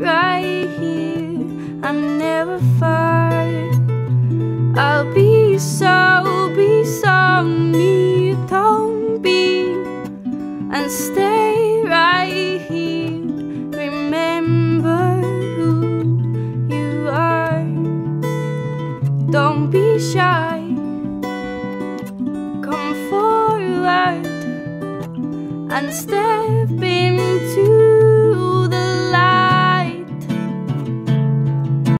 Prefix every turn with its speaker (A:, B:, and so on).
A: Right here. I'm never far. I'll be so, be so Me, Don't be and stay right here. Remember who you are. Don't be shy. Come forward and step in.